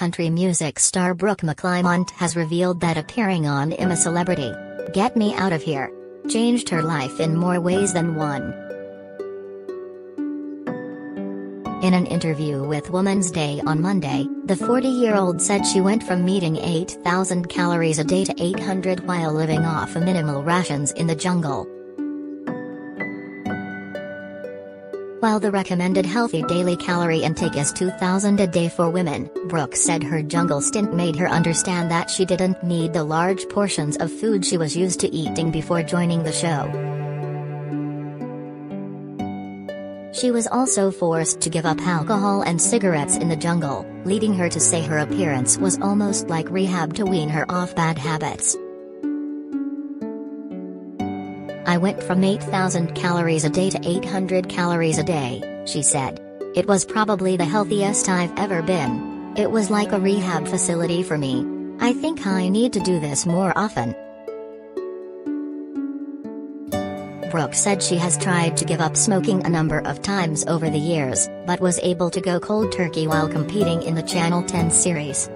country music star Brooke McClymont has revealed that appearing on I'm a Celebrity, Get Me Out of Here, changed her life in more ways than one. In an interview with Woman's Day on Monday, the 40-year-old said she went from meeting 8,000 calories a day to 800 while living off minimal rations in the jungle. While the recommended healthy daily calorie intake is 2,000 a day for women, Brooke said her jungle stint made her understand that she didn't need the large portions of food she was used to eating before joining the show. She was also forced to give up alcohol and cigarettes in the jungle, leading her to say her appearance was almost like rehab to wean her off bad habits. I went from 8,000 calories a day to 800 calories a day, she said. It was probably the healthiest I've ever been. It was like a rehab facility for me. I think I need to do this more often. Brooke said she has tried to give up smoking a number of times over the years, but was able to go cold turkey while competing in the Channel 10 series.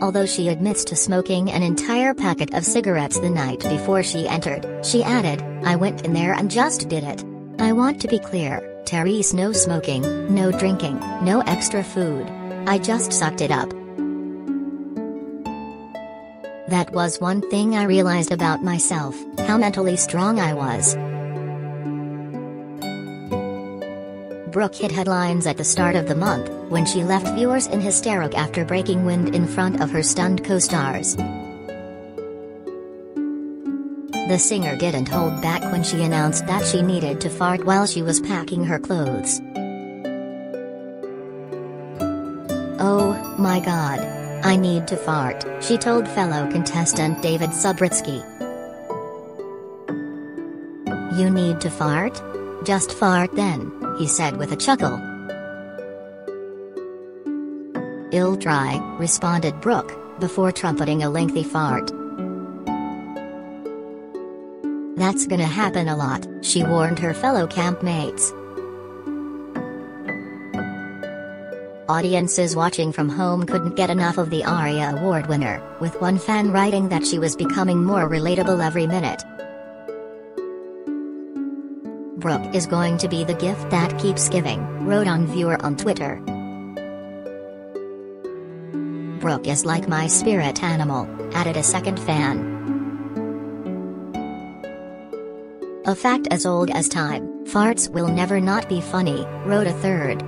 Although she admits to smoking an entire packet of cigarettes the night before she entered, she added, I went in there and just did it. I want to be clear, Therese no smoking, no drinking, no extra food. I just sucked it up. That was one thing I realized about myself, how mentally strong I was. Brooke hit headlines at the start of the month, when she left viewers in hysteric after breaking wind in front of her stunned co-stars. The singer didn't hold back when she announced that she needed to fart while she was packing her clothes. Oh, my god. I need to fart, she told fellow contestant David Subritzky. You need to fart? Just fart then, he said with a chuckle. Ill try, responded Brooke, before trumpeting a lengthy fart. That's gonna happen a lot, she warned her fellow campmates. Audiences watching from home couldn't get enough of the ARIA Award winner, with one fan writing that she was becoming more relatable every minute. Brooke is going to be the gift that keeps giving, wrote on viewer on Twitter. Brooke is like my spirit animal, added a second fan. A fact as old as time, farts will never not be funny, wrote a third.